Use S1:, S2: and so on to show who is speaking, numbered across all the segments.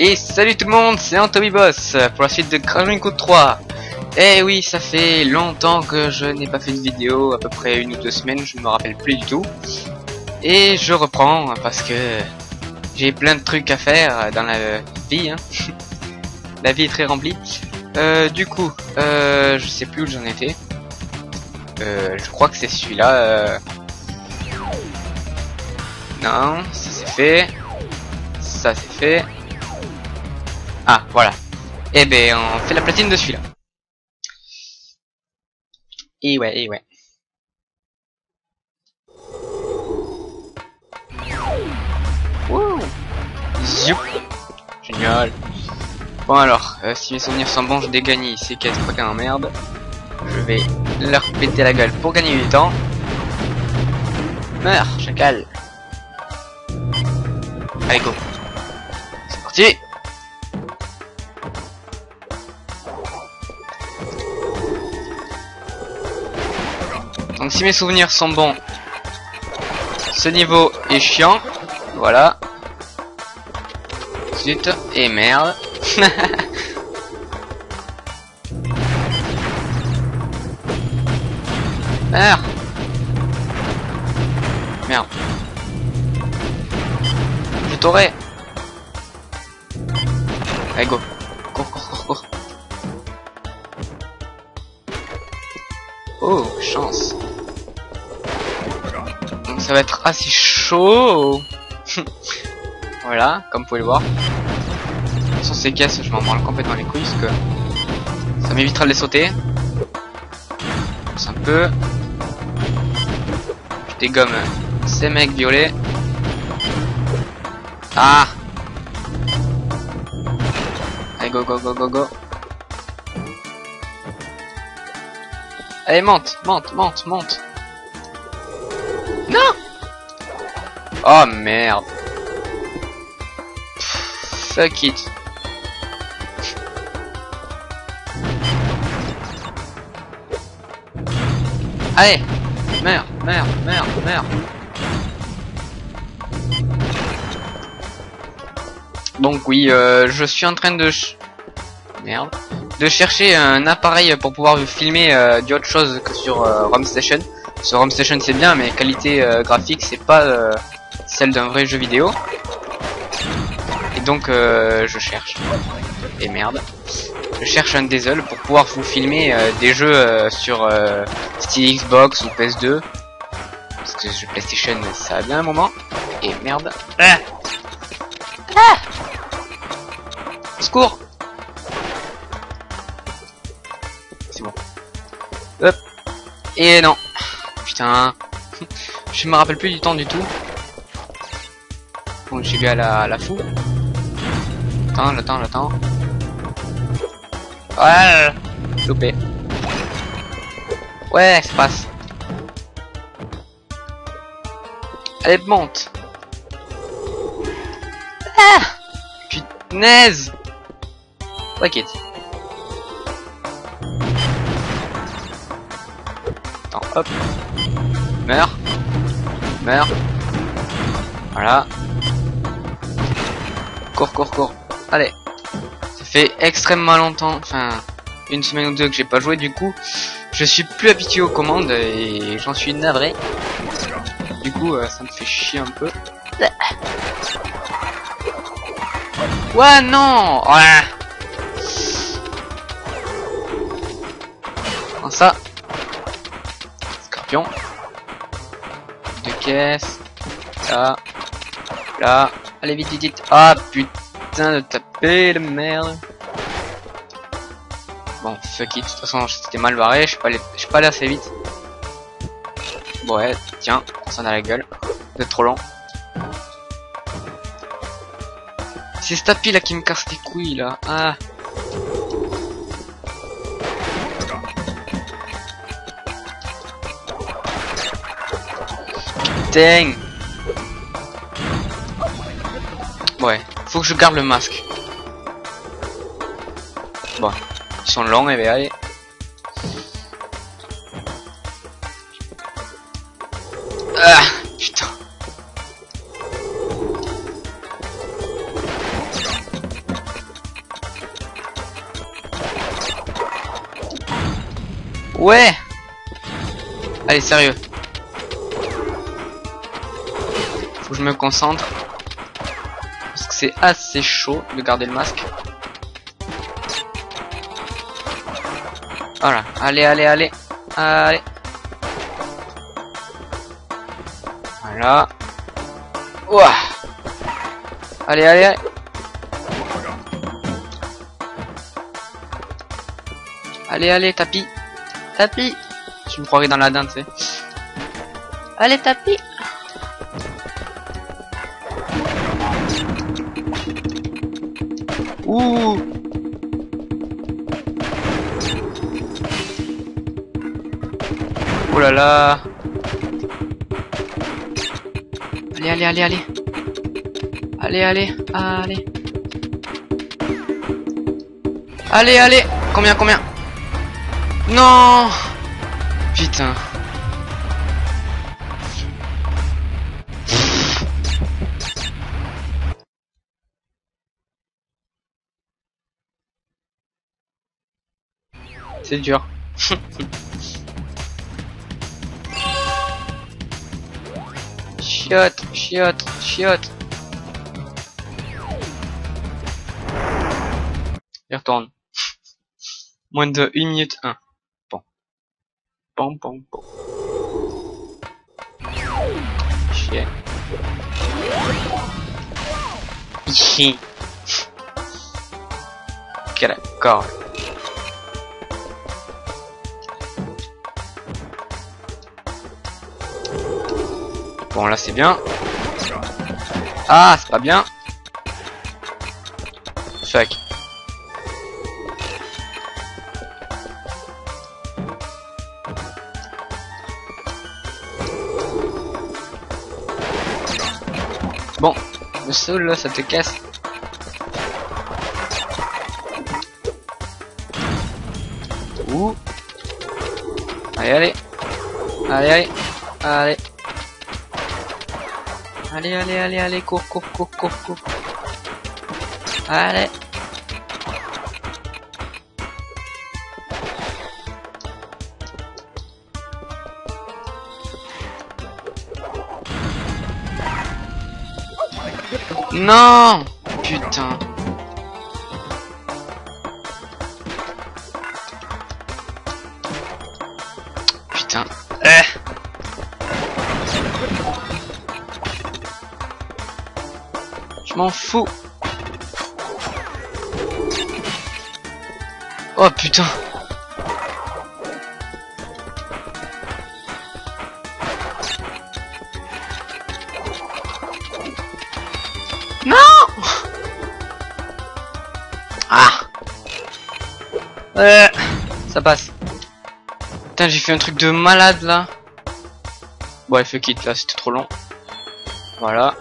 S1: Et salut tout le monde, c'est Anthony Boss pour la suite de Crash Code 3. Eh oui, ça fait longtemps que je n'ai pas fait de vidéo, à peu près une ou deux semaines, je ne me rappelle plus du tout. Et je reprends parce que j'ai plein de trucs à faire dans la vie. Hein. la vie est très remplie. Euh, du coup, euh, je sais plus où j'en étais. Euh, je crois que c'est celui-là. Euh. Non, ça c'est fait. Ça c'est fait. Ah, voilà. Eh ben, on fait la platine de celui-là. Et ouais, et ouais. Wouh Zoup Génial. Bon alors, euh, si mes souvenirs sont bons, je dégagne ces caisses pas qu'un merde. Je vais leur péter la gueule pour gagner du temps. Meurs, chacal. Allez, go. C'est parti si mes souvenirs sont bons, ce niveau est chiant. Voilà. Zut. Et merde. Merde. Merde. Je t'aurai. Allez, go. Oh, chance. Ça va être assez chaud. voilà, comme vous pouvez le voir. Sur ces caisses, je m'en branle complètement les couilles parce que ça m'évitera de les sauter. C'est un peu. Je dégomme ces mecs violets. Ah Allez, go, go, go, go, go. Allez, monte, monte, monte, monte. Oh merde. Fuck it. Allez Meurs, meurs, meurs, meurs. Donc oui, euh, je suis en train de... Merde. De chercher un appareil pour pouvoir filmer euh, du autre chose que sur euh, Station. Sur ROM Station c'est bien, mais qualité euh, graphique c'est pas euh, celle d'un vrai jeu vidéo. Et donc euh, je cherche. Et merde. Je cherche un diesel pour pouvoir vous filmer euh, des jeux euh, sur style Xbox ou PS2. Parce que je PlayStation ça a bien un moment. Et merde. Ah ah Au secours C'est bon. Hop. Et non. Putain. je me rappelle plus du temps du tout. Bon, j'ai vu à la, à la fou. Attends, attends, attends. Ouais, loupé. Ouais, ça passe. Allez, monte. Ah Punaise T'inquiète. Attends, hop. Meurs. Meurs. Voilà. Cours, cours, cours. Allez. Ça fait extrêmement longtemps, enfin une semaine ou deux que j'ai pas joué du coup je suis plus habitué aux commandes et j'en suis navré. Du coup euh, ça me fait chier un peu. Ouais non Ouais ça. Scorpion. Deux caisses. Là. Là. Allez vite vite vite. Ah putain de taper le merde. Bon, fuck it, de toute façon c'était mal barré, je suis pas allé, je suis pas assez vite. Ouais, tiens, ça dans la gueule. C'est trop long. C'est ce là qui me casse les couilles là. Ah. Dang. Ouais, faut que je garde le masque. Bon, ils sont longs, eh et allez. Ah, putain. Ouais Allez, sérieux. Faut que je me concentre. C'est assez chaud de garder le masque. Voilà. Allez, allez, allez. Allez. Voilà. Ouah. Allez, allez, allez. Allez, allez, tapis. Tapis. Je me croirais dans la dinde, tu sais. Allez, tapis. Ouh. Oh là là. Allez, allez, allez, allez. Allez, allez, allez. Allez, allez. Combien, combien? Non Putain. C'est dur. chiotte, chiotte, chiotte. Il retourne. Moins de 1 minute 1. Bon. Bon, bon, bon. Chien. Chien. Ok, d'accord. Bon, là, c'est bien. Ah, c'est pas bien. Fuck. Bon, le sol là, ça te casse. Ouh. Allez, allez. Allez, allez. Allez. Allez, allez, allez, allez, cours, cours, cours, cours, cours. Allez. Non Putain. Oh putain. Non Ah ça passe. Putain, j'ai fait un truc de malade là. Bon, il fait quitte là, c'était trop long. Voilà.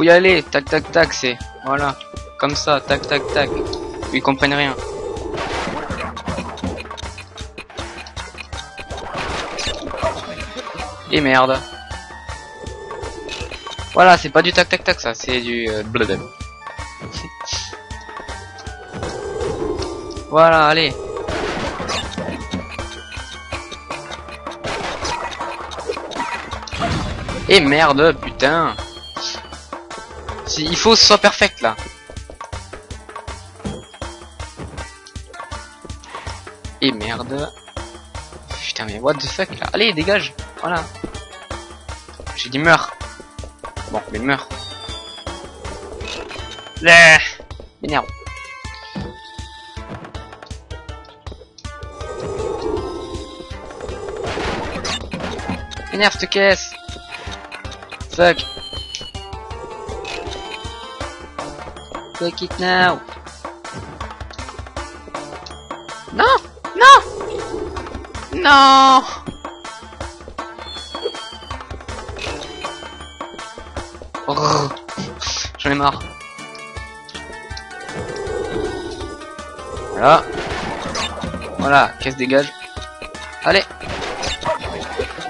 S1: Faut y aller, tac tac tac, c'est. Voilà. Comme ça, tac tac tac. Ils comprennent rien. Et merde. Voilà, c'est pas du tac tac tac ça, c'est du euh. Voilà, allez. Et merde, putain. Il faut soit perfect là. Et merde. Putain mais what the fuck là. Allez, dégage. Voilà. J'ai dit meurs. Bon, mais meurs. Là. M'énerve. M'énerve cette caisse. Fuck. It now. Non Non Non Brrr. J'en ai marre. Voilà. Voilà, caisse dégage. Allez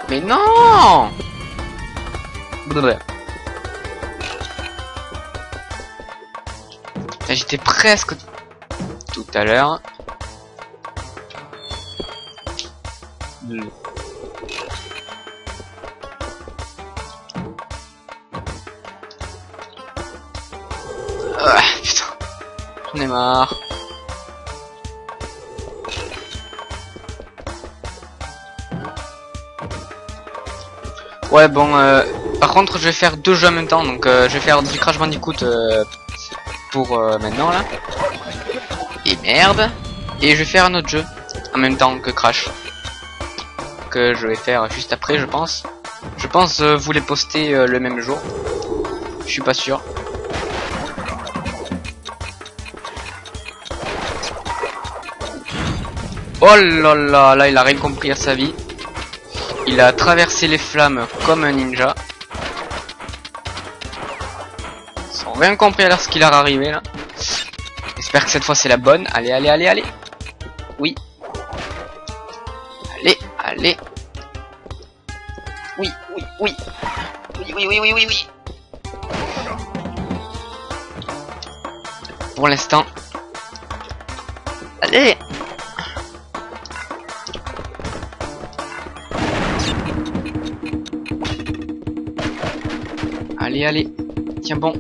S1: Mais non. J'étais presque tout à l'heure. Hmm. Ah, putain. J'en ai marre. Ouais bon euh, par contre je vais faire deux jeux en même temps donc euh, je vais faire du Crash Bandicoot euh, pour euh, maintenant, là. Et merde. Et je vais faire un autre jeu en même temps que Crash. Que je vais faire juste après, je pense. Je pense euh, vous les poster euh, le même jour. Je suis pas sûr. Oh là là, là il a rien compris à sa vie. Il a traversé les flammes comme un ninja. Rien compris à ce qu'il a arrivé là. J'espère que cette fois c'est la bonne. Allez, allez, allez, allez. Oui. Allez, allez. Oui, oui, oui. Oui, oui, oui, oui, oui, oui. Pour l'instant. Allez Allez, allez. Tiens bon.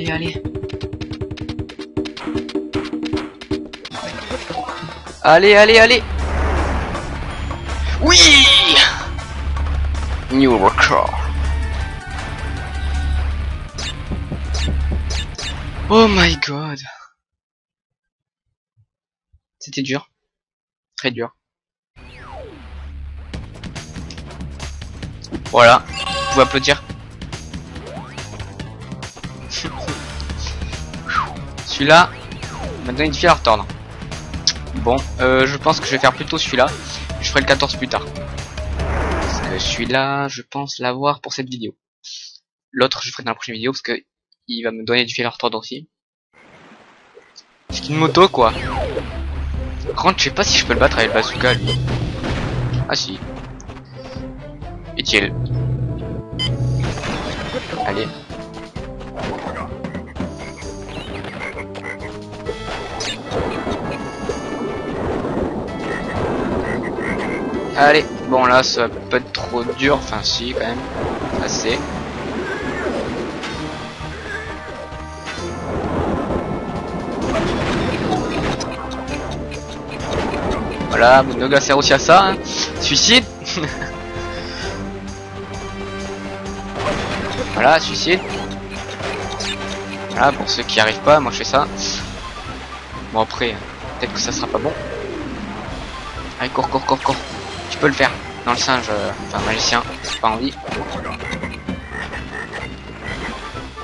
S1: Allez, allez. Allez, allez, allez. Oui New record. Oh my god. C'était dur. Très dur. Voilà. Vous pouvez applaudir. Celui-là m'a donné une file à retordre. Bon, euh, je pense que je vais faire plutôt celui-là. Je ferai le 14 plus tard. Parce que celui-là, je pense l'avoir pour cette vidéo. L'autre, je ferai dans la prochaine vidéo parce que il va me donner du fil à retordre aussi. C'est une moto quoi. Par contre, je sais pas si je peux le battre avec le bazooka. lui. Ah si. Est-il Allez, bon là ça peut être trop dur, enfin si quand même, assez. Voilà, Bundoga sert aussi à ça, hein. suicide. voilà, suicide. Voilà, pour ceux qui arrivent pas, moi je fais ça. Bon après, peut-être que ça sera pas bon. Allez, cours, cours, cours, cours. Peux le faire. Dans le singe, euh, enfin magicien, j'ai pas envie.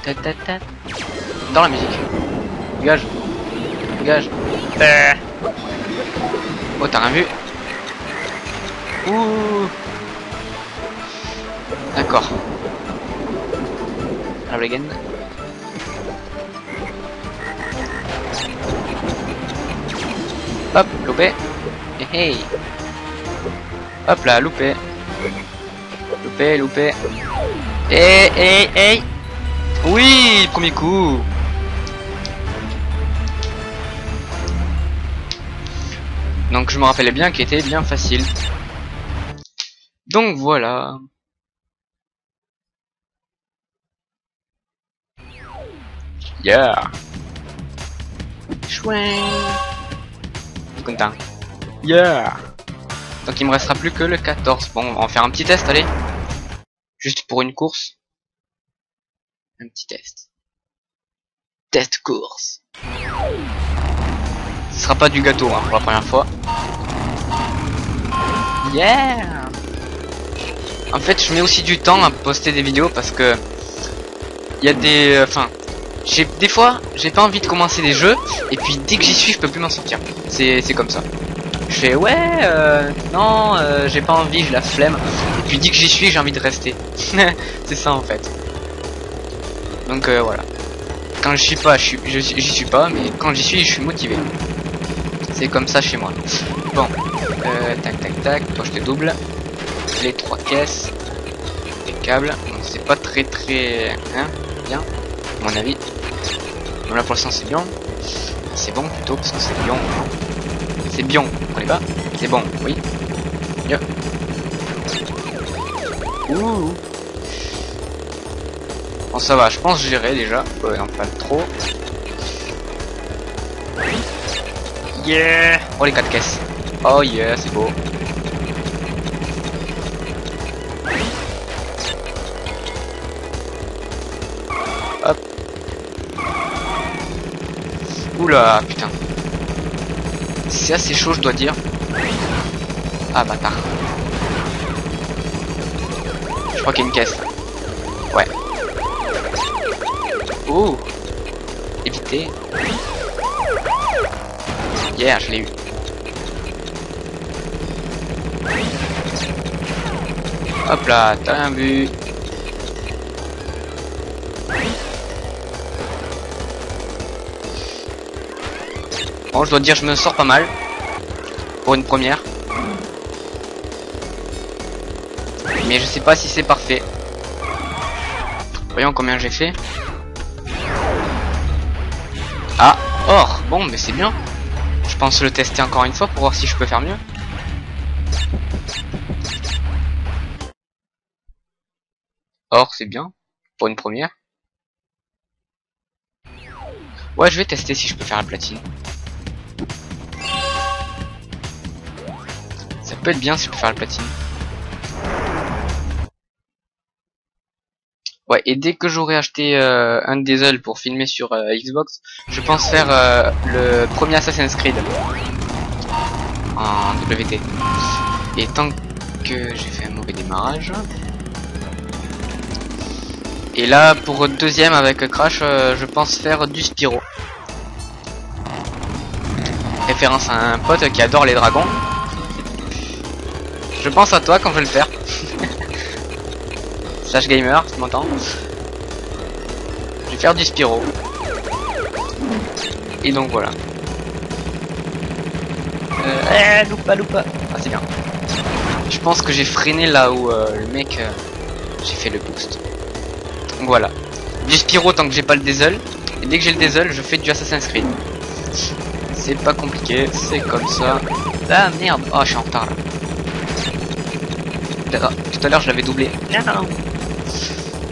S1: Ta, ta, ta. Dans la musique. Dégage. Dégage. Euh. Oh, t'as rien vu Ouh D'accord. La again. Hop, loupé. Hey, hey. Hop là, loupé. Loupé, loupé. Eh, eh, eh. Oui, premier coup. Donc je me rappelais bien qu'il était bien facile. Donc voilà. Yeah. Chouin. Content. Yeah. Donc il me restera plus que le 14. Bon, on va en faire un petit test, allez. Juste pour une course. Un petit test. Test course. Ce sera pas du gâteau hein, pour la première fois. Yeah En fait, je mets aussi du temps à poster des vidéos parce que il y a des, enfin, j'ai des fois, j'ai pas envie de commencer des jeux et puis dès que j'y suis, je peux plus m'en sortir. C'est comme ça. Je fais ouais, euh, non, euh, j'ai pas envie, j'ai la flemme. Et puis dès que j'y suis, j'ai envie de rester. c'est ça en fait. Donc euh, voilà. Quand je suis pas, je suis, je- j'y suis pas, mais quand j'y suis, je suis motivé. C'est comme ça chez moi. Bon, tac tac tac, toi je te double. Les trois caisses. Les câble. Donc c'est pas très très hein, bien, à mon avis. Bon là pour l'instant c'est bien. C'est bon plutôt parce que c'est bien. C'est bien, on est pas C'est bon, oui. Bien. Ouh. Bon ça va, je pense gérer déjà. Ouais, non pas trop. Yeah Oh les 4 caisses. Oh yeah, c'est beau. Hop. Oula, putain. C'est assez chaud, je dois dire. Ah, bâtard. Je crois qu'il y a une caisse. Ouais. Oh Éviter. Yeah, je l'ai eu. Hop là, t'as un but. Je dois dire, je me sors pas mal. Pour une première. Mais je sais pas si c'est parfait. Voyons combien j'ai fait. Ah, or, bon, mais c'est bien. Je pense le tester encore une fois pour voir si je peux faire mieux. Or, c'est bien. Pour une première. Ouais, je vais tester si je peux faire la platine. Peut être bien si je peux faire la platine. Ouais, et dès que j'aurai acheté euh, un diesel pour filmer sur euh, Xbox, je pense faire euh, le premier Assassin's Creed en WT. Et tant que j'ai fait un mauvais démarrage. Et là, pour deuxième avec Crash, je pense faire du Spyro. Référence à un pote qui adore les dragons. Je pense à toi quand je vais le faire. Slash gamer, tu m'entends Je vais faire du Spyro. Et donc voilà. Euh, eh, loupa loupa. Ah c'est bien. Je pense que j'ai freiné là où euh, le mec euh, j'ai fait le boost. Donc voilà. Du Spyro tant que j'ai pas le diesel. Et dès que j'ai le diesel, je fais du Assassin's Creed. C'est pas compliqué, c'est comme ça. Ah merde, oh je suis en retard là. Tout à l'heure je l'avais doublé. Non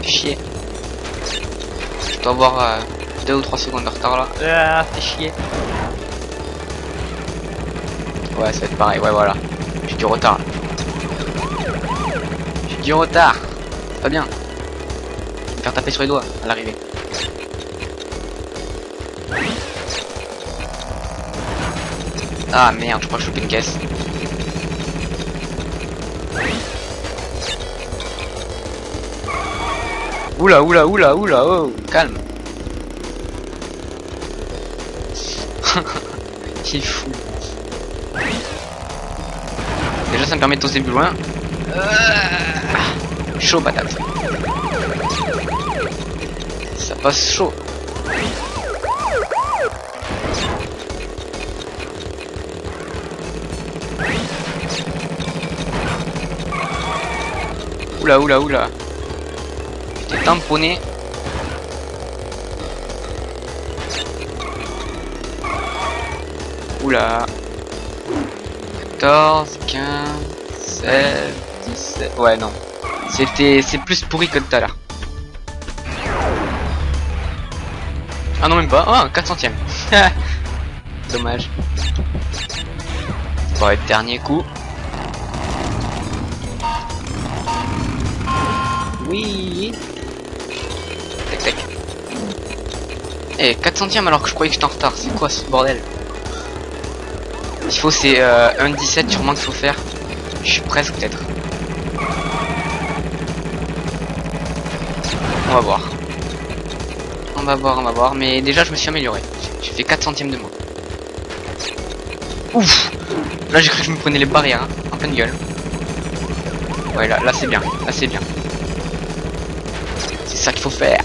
S1: chier. Je dois avoir 2 euh, ou 3 secondes de retard là. Ah, fait chier. Ouais, ça va être pareil, ouais, voilà. J'ai du retard. J'ai du retard. Pas bien. Je vais me faire taper sur les doigts à l'arrivée. Ah merde, je crois que je chope une caisse. Oula, oula, oula, oula, oh, calme. Il fou. Déjà, ça me permet de toser plus loin. Euh, chaud, patate. Ça passe chaud. Oula, oula, oula tamponné. Oula. 14, 15, 16, 17. Ouais, non. C'était, c'est plus pourri que tout à l'heure. Ah non, même pas. Oh, 4 centièmes. Dommage. Bon, être dernier coup. Oui. Eh, 4 centièmes alors que je croyais que j'étais en retard. C'est quoi ce bordel? Il faut c'est euh, 1,17 sûrement qu'il faut faire. Je suis presque peut-être. On va voir. On va voir, on va voir. Mais déjà je me suis amélioré. J'ai fait 4 centièmes de moins. Ouf Là j'ai cru que je me prenais les barrières hein, en pleine gueule. Ouais là, là c'est bien. Là c'est bien. C'est ça qu'il faut faire.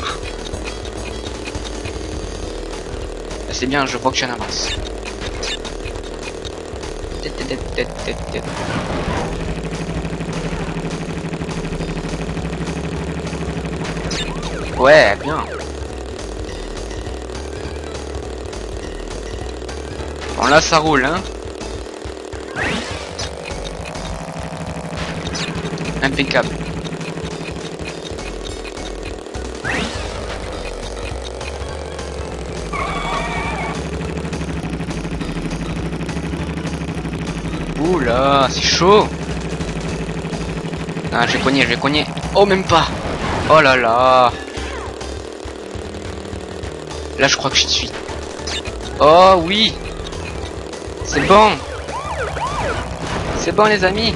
S1: C'est bien, je vois que je suis en avance. Ouais, bien. Bon là ça roule hein. Impeccable. C'est chaud. Ah, je vais cogner, je vais. Oh, même pas. Oh là là. Là, je crois que je suis. Oh oui. C'est bon. C'est bon, les amis.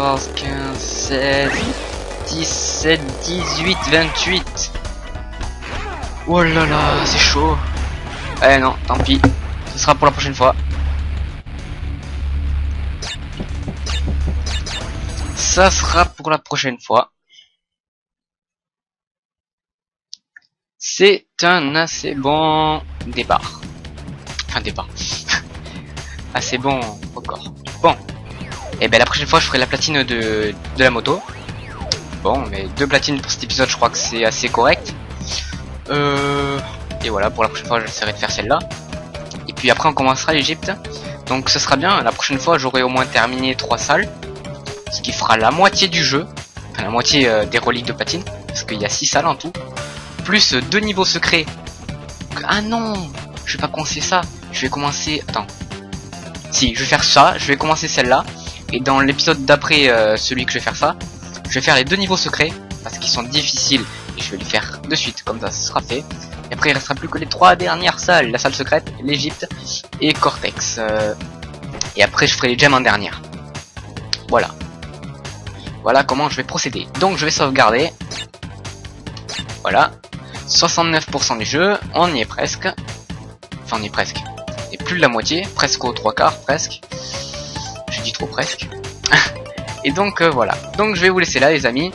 S1: 14, 15, 16, 17, 18, 28. Oh là là, c'est chaud. Eh non, tant pis. Ce sera pour la prochaine fois. Ça sera pour la prochaine fois. C'est un assez bon départ. Enfin, départ. assez bon encore. Bon. Et ben la prochaine fois je ferai la platine de, la moto. Bon, mais deux platines pour cet épisode, je crois que c'est assez correct. Euh, et voilà, pour la prochaine fois j'essaierai de faire celle-là. Et puis après on commencera l'Egypte. Donc ce sera bien, la prochaine fois j'aurai au moins terminé trois salles. Ce qui fera la moitié du jeu. Enfin la moitié euh, des reliques de platine. Parce qu'il y a six salles en tout. Plus deux niveaux secrets. Ah non Je vais pas commencer ça. Je vais commencer... Attends. Si, je vais faire ça. Je vais commencer celle-là. Et dans l'épisode d'après euh, celui que je vais faire ça, je vais faire les deux niveaux secrets, parce qu'ils sont difficiles, et je vais les faire de suite, comme ça ce sera fait. Et après il restera plus que les trois dernières salles, la salle secrète, l'Egypte et Cortex. Euh, et après je ferai les gemmes en dernière. Voilà. Voilà comment je vais procéder. Donc je vais sauvegarder. Voilà. 69% du jeu, on y est presque. Enfin on y est presque. Et plus de la moitié, presque aux trois quarts, presque dit trop presque. et donc euh, voilà. Donc je vais vous laisser là les amis.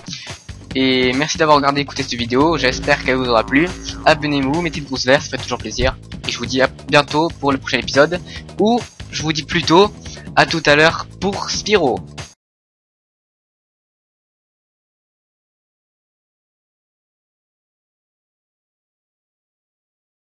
S1: Et merci d'avoir regardé écouté cette vidéo. J'espère qu'elle vous aura plu. Abonnez-vous, mettez le pouce vert, ça fait toujours plaisir. Et je vous dis à bientôt pour le prochain épisode. Ou je vous dis plutôt à tout à l'heure pour Spiro.